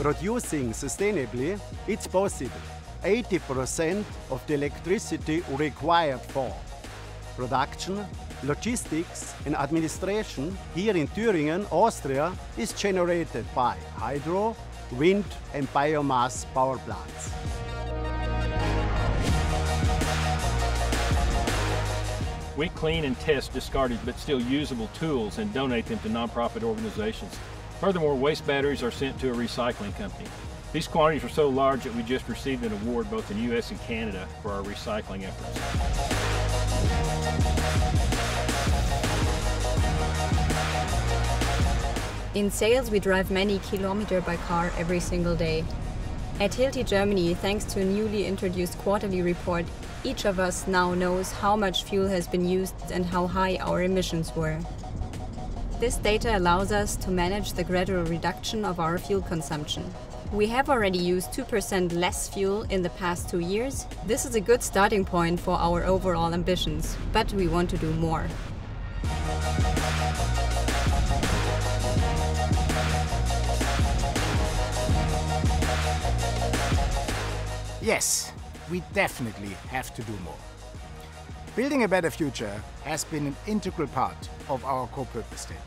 Producing sustainably, it's possible. 80% of the electricity required for production, logistics and administration here in Thüringen, Austria is generated by hydro, wind and biomass power plants. We clean and test discarded but still usable tools and donate them to nonprofit organizations. Furthermore, waste batteries are sent to a recycling company. These quantities are so large that we just received an award both in the US and Canada for our recycling efforts. In sales, we drive many kilometers by car every single day. At Hilti Germany, thanks to a newly introduced quarterly report, each of us now knows how much fuel has been used and how high our emissions were. This data allows us to manage the gradual reduction of our fuel consumption. We have already used 2% less fuel in the past two years. This is a good starting point for our overall ambitions, but we want to do more. Yes, we definitely have to do more. Building a better future has been an integral part of our corporate statement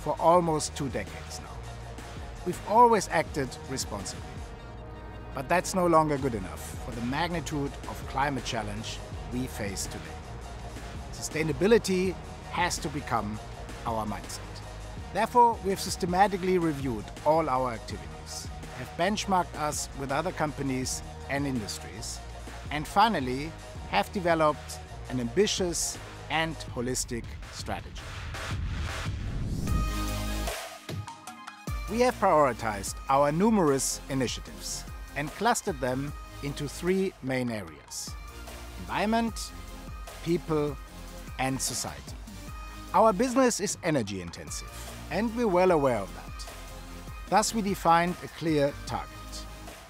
for almost two decades now. We've always acted responsibly. But that's no longer good enough for the magnitude of climate challenge we face today. Sustainability has to become our mindset. Therefore, we have systematically reviewed all our activities, have benchmarked us with other companies and industries, and finally have developed an ambitious and holistic strategy. We have prioritized our numerous initiatives and clustered them into three main areas environment, people, and society. Our business is energy intensive, and we're well aware of that. Thus, we defined a clear target.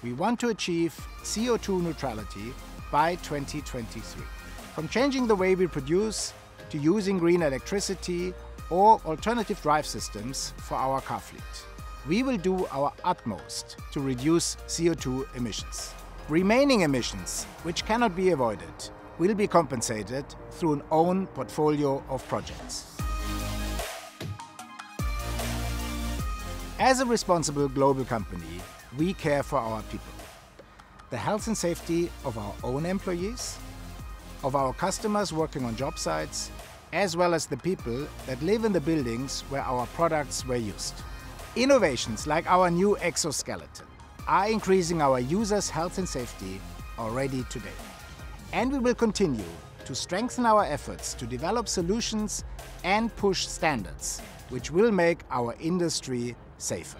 We want to achieve CO2 neutrality by 2023. From changing the way we produce to using green electricity or alternative drive systems for our car fleet. We will do our utmost to reduce CO2 emissions. Remaining emissions, which cannot be avoided, will be compensated through an own portfolio of projects. As a responsible global company, we care for our people. The health and safety of our own employees, of our customers working on job sites, as well as the people that live in the buildings where our products were used. Innovations like our new exoskeleton are increasing our users' health and safety already today. And we will continue to strengthen our efforts to develop solutions and push standards, which will make our industry safer.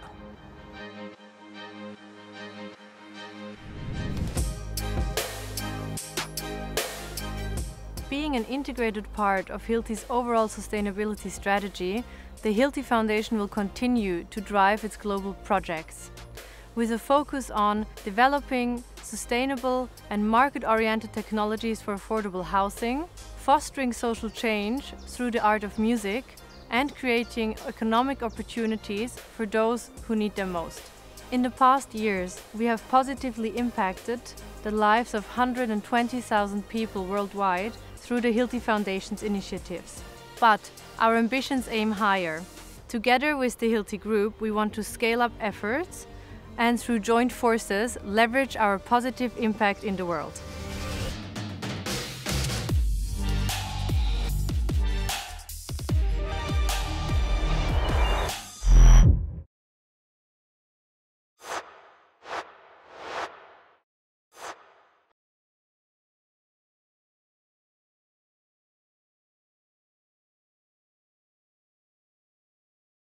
Being an integrated part of Hilti's overall sustainability strategy, the Hilti Foundation will continue to drive its global projects. With a focus on developing sustainable and market-oriented technologies for affordable housing, fostering social change through the art of music, and creating economic opportunities for those who need them most. In the past years, we have positively impacted the lives of 120,000 people worldwide through the Hilti Foundation's initiatives. But our ambitions aim higher. Together with the Hilti Group, we want to scale up efforts and through joint forces leverage our positive impact in the world.